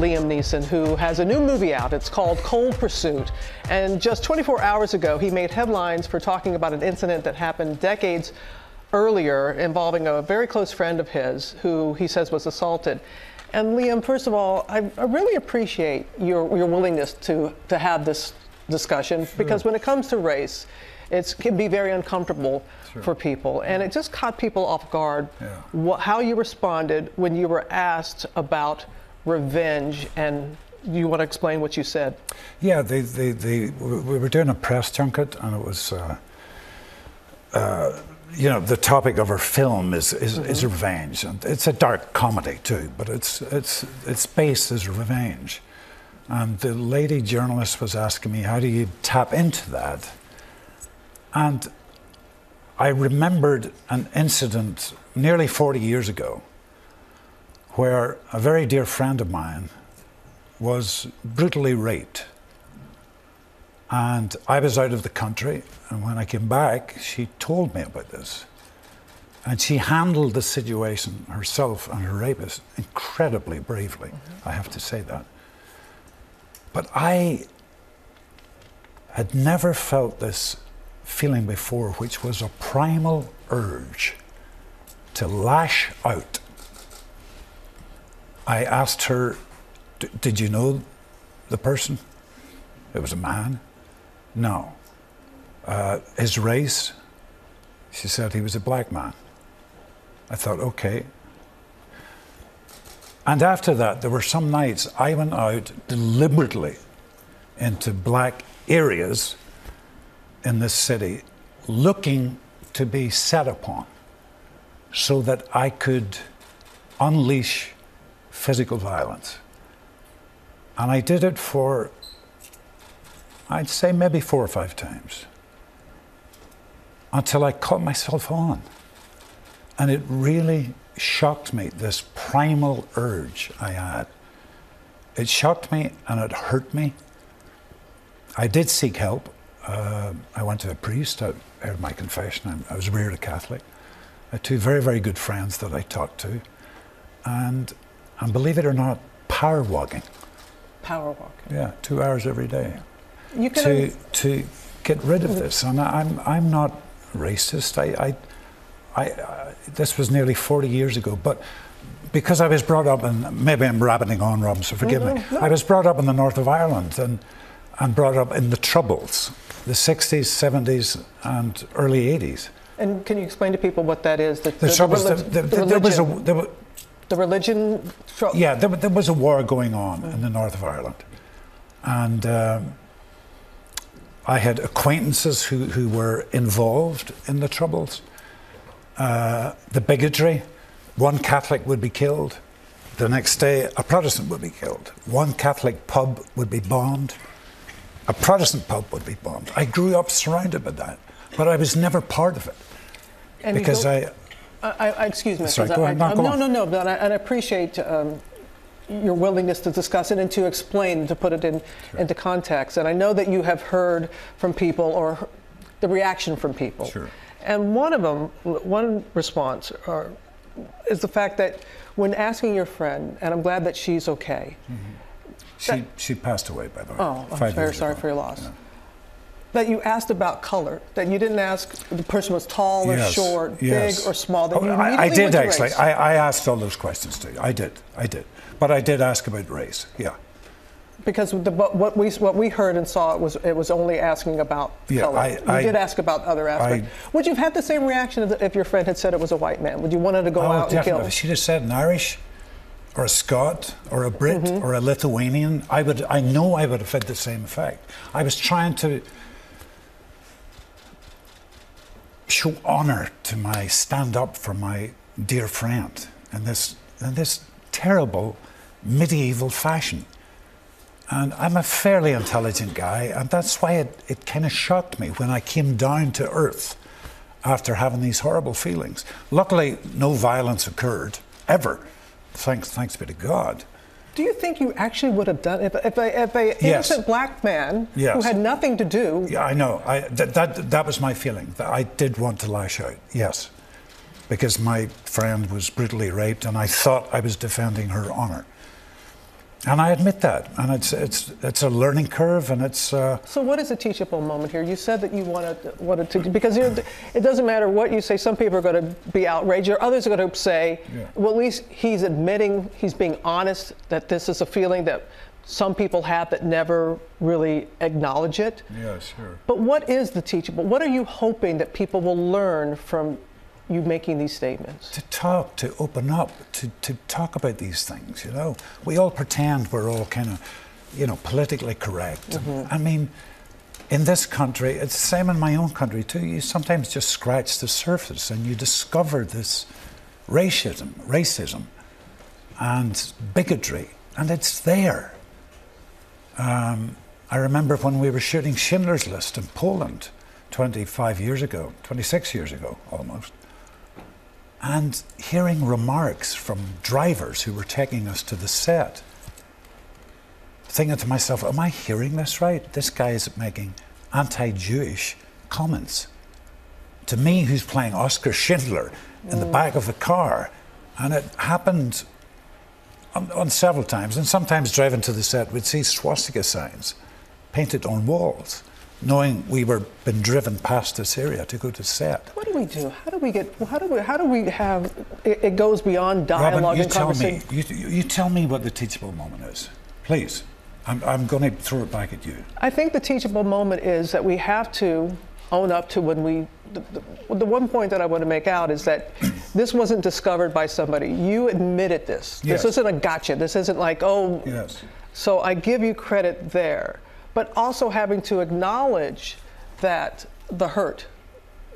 Liam Neeson, who has a new movie out. It's called Cold Pursuit. And just 24 hours ago, he made headlines for talking about an incident that happened decades earlier involving a very close friend of his who he says was assaulted. And Liam, first of all, I, I really appreciate your, your willingness to, to have this discussion sure. because when it comes to race, it can be very uncomfortable sure. for people. And it just caught people off guard yeah. how you responded when you were asked about revenge and you want to explain what you said? Yeah, they, they, they, we were doing a press junket and it was, uh, uh, you know, the topic of our film is, is, mm-hmm. is, revenge. And it's a dark comedy too, but it's, it's, it's based as revenge. And the lady journalist was asking me, how do you tap into that? And I remembered an incident nearly 40 years ago where a very dear friend of mine was brutally raped. And I was out of the country, and when I came back, she told me about this. And she handled the situation herself and her rapist incredibly bravely, mm-hmm. I have to say that. But I had never felt this feeling before, which was a primal urge to lash out. I asked her, Did you know the person? It was a man. No. Uh, his race? She said he was a black man. I thought, okay. And after that, there were some nights I went out deliberately into black areas in this city looking to be set upon so that I could unleash physical violence. And I did it for, I'd say maybe four or five times until I caught myself on. And it really shocked me, this primal urge I had. It shocked me and it hurt me. I did seek help. Uh, I went to a priest, I heard my confession, I was reared a Catholic. I had two very, very good friends that I talked to. And, and believe it or not, power walking. Power walking? Yeah, two hours every day. You can to, to get rid of this. And I'm, I'm not racist. I, I, I, uh, this was nearly 40 years ago, but because I was brought up in, maybe I'm rabbiting on, Rob, so forgive me. No. I was brought up in the north of Ireland and, and brought up in the Troubles the 60s, 70s, and early 80s. And can you explain to people what that is? The, the, the, the, the there was a there was, the religion. yeah, there, there, was a war going on mm. in the north of Ireland, and um, I had acquaintances who, who were involved in the troubles. Uh, the bigotry, one Catholic would be killed. The next day, a Protestant would be killed. One Catholic pub would be bombed a Protestant pub would be bombed. I grew up surrounded by that, but I was never part of it and because I, I, I. Excuse me. Sorry, go ahead. I, no, no, no, But I, I appreciate um, your willingness to discuss it and to explain, to put it in sure. into context. And I know that you have heard from people or the reaction from people. Sure. And one of them, one response, or, is the fact that when asking your friend, and I'm glad that she's okay. Mm-hmm she, she passed away, by the way. Oh, I'm very sorry ago. for your loss. Yeah. That you asked about color, that you didn't ask the person was tall yes, or short, yes. big or small. That oh, you I, I did actually. I, I asked all those questions too. I did. I did. But I did ask about race. Yeah because the, what we what we heard and saw it was it was only asking about yeah, color. I, I, did ask about other aspects. Would you have had the same reaction if your friend had said it was a white man? Would you wanted to go oh, out definitely. and kill? She'd have said an Irish or a Scot or a Brit mm-hmm. or a Lithuanian, I would I know I would have had the same effect. I was trying to show honour to my stand up for my dear friend in this in this terrible medieval fashion. And I'm a fairly intelligent guy, and that's why it, it kind of shocked me when I came down to earth after having these horrible feelings. Luckily, no violence occurred, ever thanks, thanks be to God. Do you think you actually would have done if, if a, if a yes. innocent black man yes. who had nothing to do? Yeah, I know. I, that, that, that was my feeling. That I did want to lash out. Yes, because my friend was brutally raped, and I thought I was defending her honour. And I admit that, and it's it's it's a learning curve, and it's. Uh, So what is a teachable moment here? You said that you wanted wanted to because it doesn't matter what you say. Some people are going to be outraged, or others are going to say, Yeah. well, at least he's admitting, he's being honest that this is a feeling that some people have that never really acknowledge it. yeah, sure. But what is the teachable? What are you hoping that people will learn from you making these statements? To talk, to open up, to, to talk about these things, you know. We all pretend we're all kind of, you know, politically correct. Mm-hmm. I mean, in this country, it's the same in my own country too. You sometimes just scratch the surface and you discover this racism, racism, and bigotry, and it's there. Um, I remember when we were shooting Schindler's List in Poland 25 years ago, 26 years ago almost, and hearing remarks from drivers who were taking us to the set, thinking to myself, Am I hearing this right? This guy is making anti Jewish comments to me, who's playing Oscar Schindler in the mm. back of the car. And it happened on, on several times. And sometimes driving to the set, we'd see swastika signs painted on walls, knowing we were been driven past this area to go to set. What do we do? How do we get? How do we? How do we have? It, it goes beyond dialogue Robin, you and tell me. you you tell me what the teachable moment is, please. I'm, I'm going to throw it back at you. I think the teachable moment is that we have to own up to when we. The, the, the one point that I want to make out is that this wasn't discovered by somebody. You admitted this. Yes. This isn't a gotcha. This isn't like, oh. Yes. So I give you credit there. But also having to acknowledge that the hurt,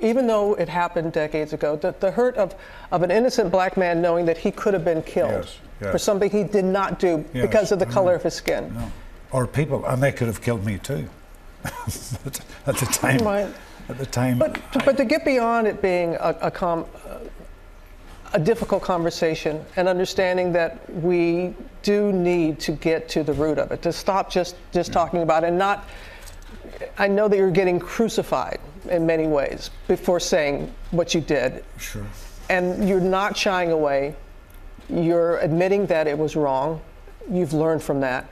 even though it happened decades ago, the, the hurt of, of an innocent black man knowing that he could have been killed Yes, yes. for something he did not do Yes, because of the mm-hmm. color know. of his skin. No. Or people, and they could have killed me too. at the time, Right. at the time, But, but to get beyond it being a, a, com, a difficult conversation and understanding that we do need to get to the root of it, to stop just, just talking about it and not, I know that you're getting crucified in many ways before saying what you did. sure. And you're not shying away. You're admitting that it was wrong. You've learned from that.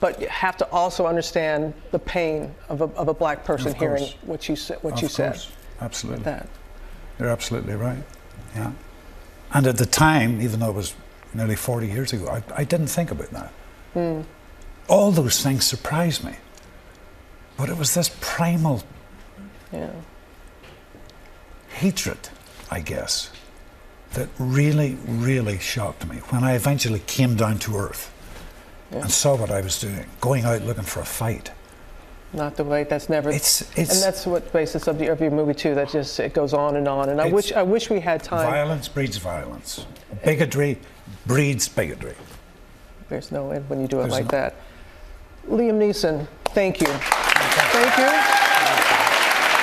But you have to also understand the pain of a, of a black person hearing what you, what of you said. course. Absolutely. That. You're absolutely right. Yeah. And at the time, even though it was nearly 40 years ago, I, I didn't think about that. Hmm. All those things surprised me. But it was this primal Yeah. hatred, I guess, that really, really shocked me when I eventually came down to earth and saw what I was doing, going out looking for a fight. Not the way. That's never. It's- and that's what basis of, the, of your movie too. That just it goes on and on. And I wish I wish we had time. Violence breeds violence. Bigotry breeds bigotry. There's no end when you do it There's like no- that. Liam Neeson, thank you. Thank you.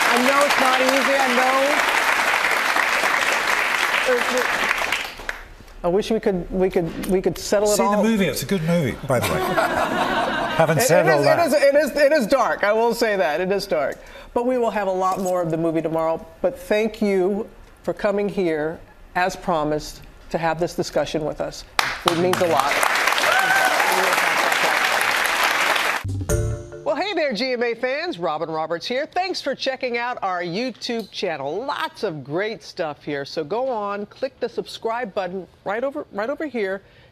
I know it's not easy. I know. I wish we could we could we could settle it all. See the movie, it's a good movie, by the way. Having It- said it, all is, that. it, is, it, is, it is dark. I will say that. It is dark. But we will have a lot more of the movie tomorrow. But thank you for coming here, as promised, to have this discussion with us. It means a lot. Well, hey there, GMA fans. Robin Roberts here. Thanks for checking out our YouTube channel. Lots of great stuff here. So go on, click the subscribe button right over right over here